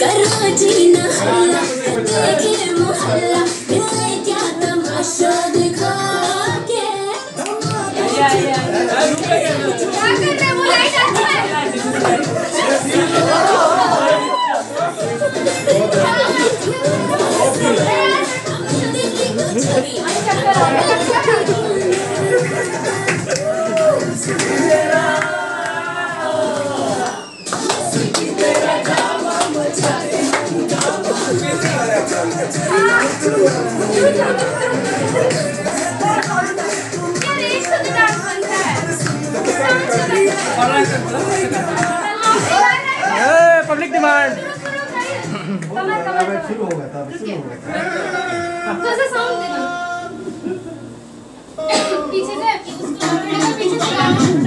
करो जीना हल्ला देखे मोहल्ला मिले क्या तमाशा दिखा पब्लिक डिमांड। शुरू हो गया था शुरू हो गया था पीछे से पीछे अभी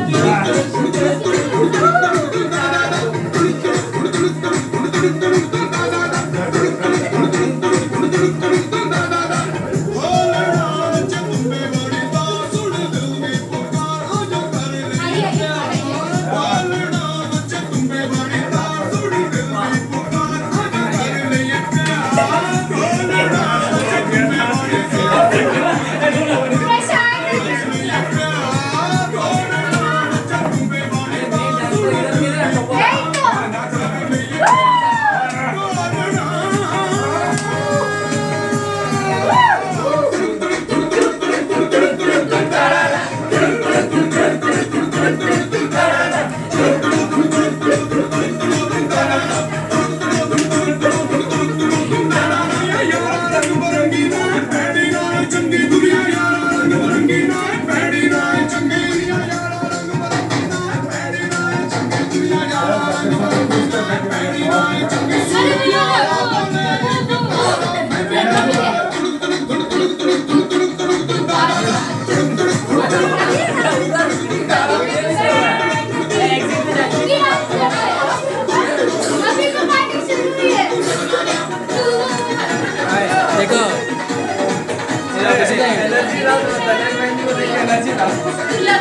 लाओ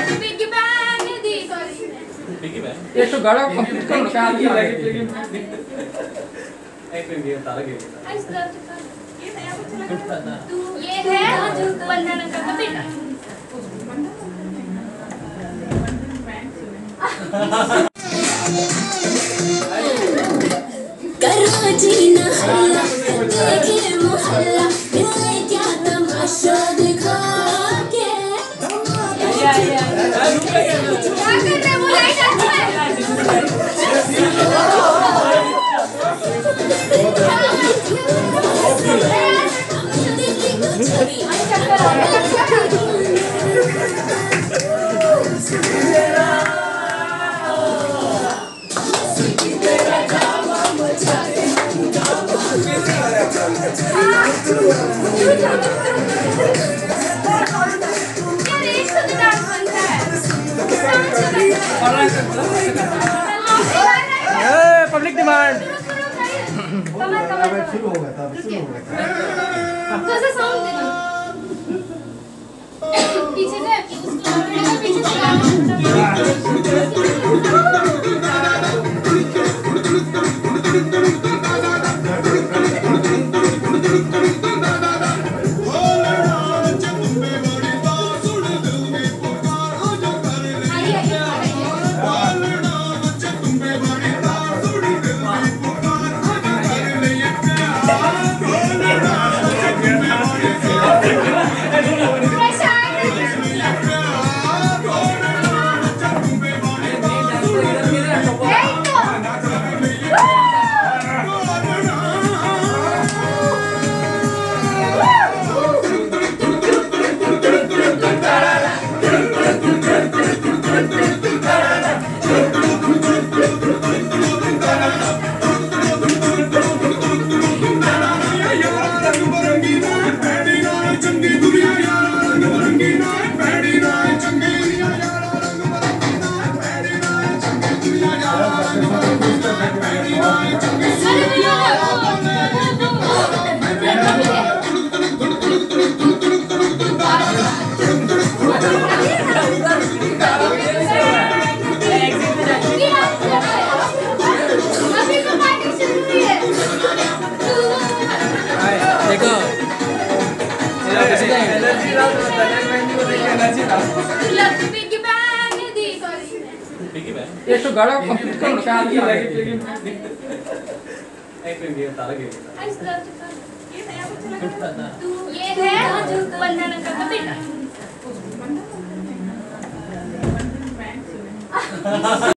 तो को तो गाड़ा कंप्लीट करो क्या ये लगे एक मिनट ये ताला गिर ये है बंधन का बेटा करो जीना हल्ला देखे मोहल्ला मिले क्या तमाशा? Public demand. शुरू हो गया था शुरू हो गया पीछे से से एक तो गाड़ा कंप्लीट करो शादी शादी लगे लगी एक मिनट ये तारा गिर ये है बंधन का बेटा